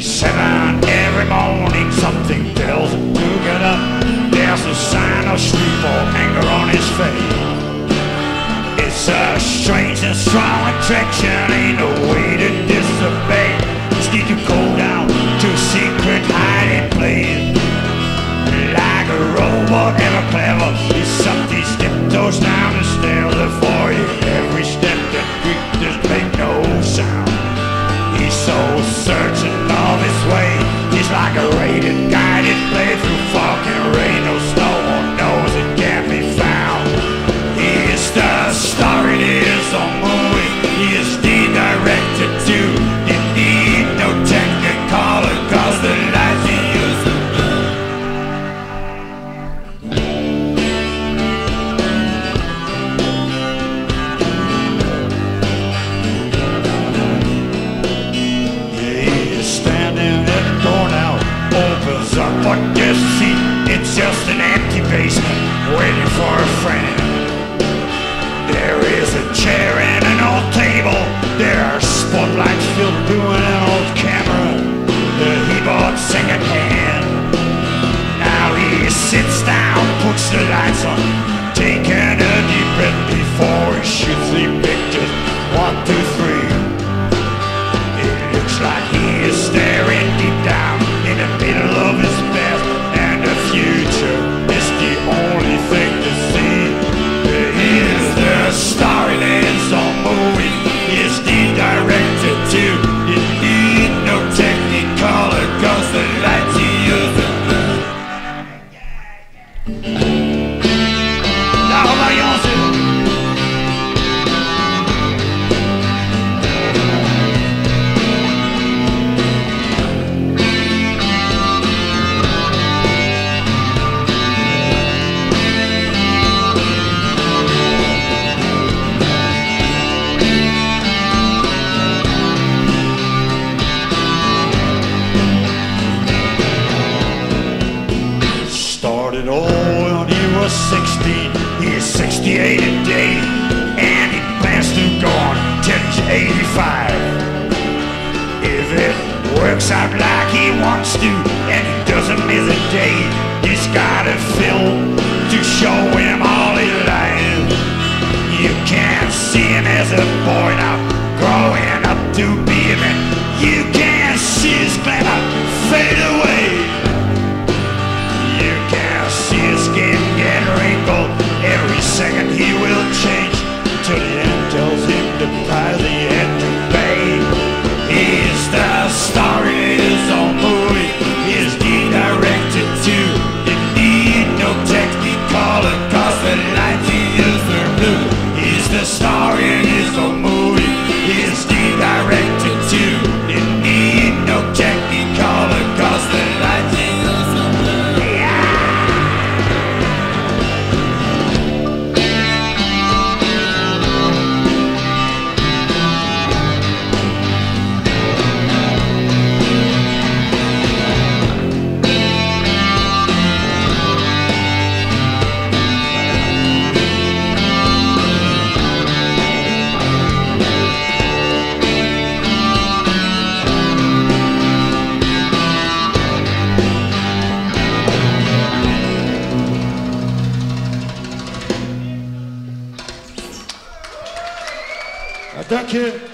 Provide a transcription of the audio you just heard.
seven every morning, something tells him to get up. There's a sign of sleep or anger on his face. It's a strange and strong attraction, ain't no way to disobey. Just need to go down to a secret hiding place. Like a robot, ever clever, he sucked his tiptoes down the stairs before he every step that creaked just make no sound. He's so certain what does he see? It's just an empty basement waiting for a friend. There is a chair and an old table. There are spotlights filled doing an old camera that he bought second hand. Now he sits down, puts the lights on, Now, was 16. He is 68 today, and he plans to go on till he's 85. If it works out like he wants to, and he doesn't miss a day, he's got a film to show him all his life. You can't see him as a boy now, growing up to be a man. You can't see his glamour fade away. Till the end tells him to price the had Danke.